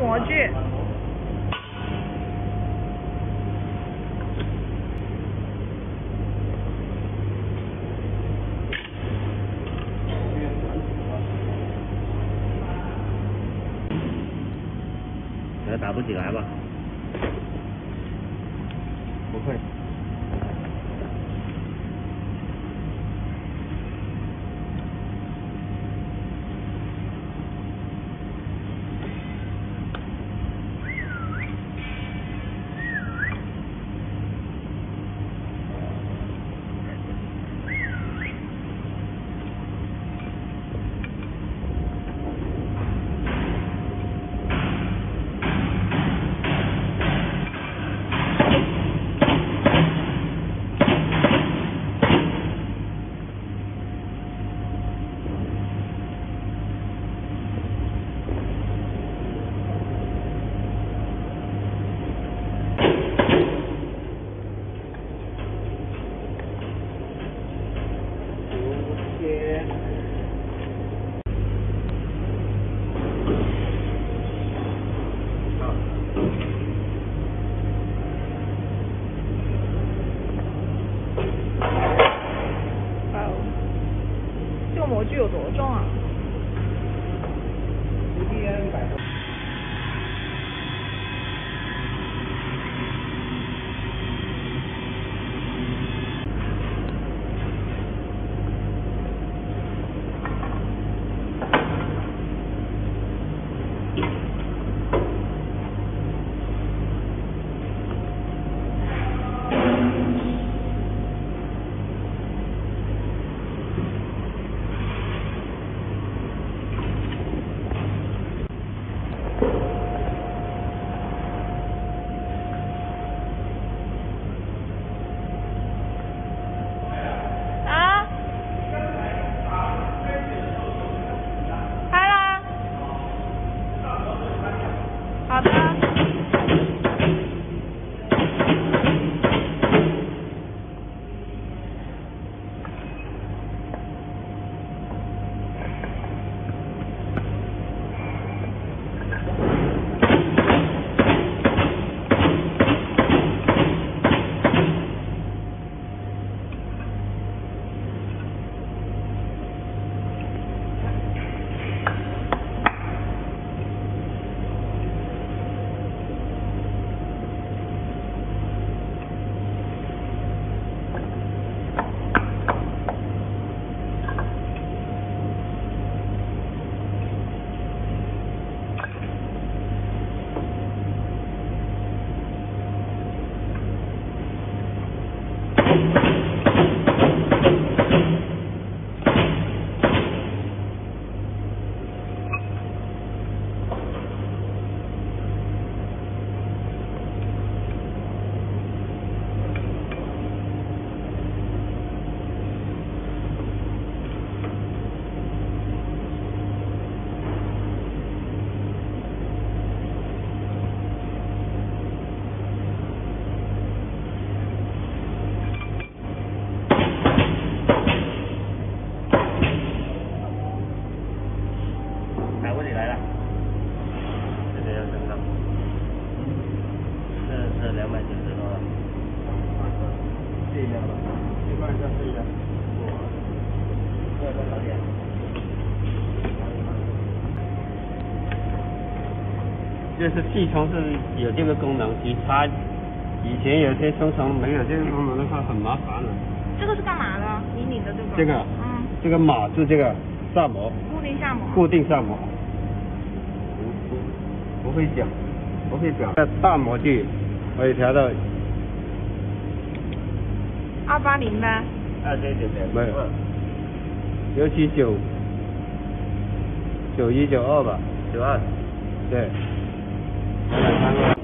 模具。这打不起来吧？不会。两百九十多了。这样吧，这块再试一下。这个多少钱？就是气窗是有这个功能，其他以前有些商场没有这个功能的话很麻烦了。这个是干嘛的？你拧的这个？这个嗯，这个码是这个萨摩，固定下模。固定萨摩。不会讲，不会讲。这大模具可以调到二八零吗。二对对对。没有九七九九一九二吧，九二。对。来看看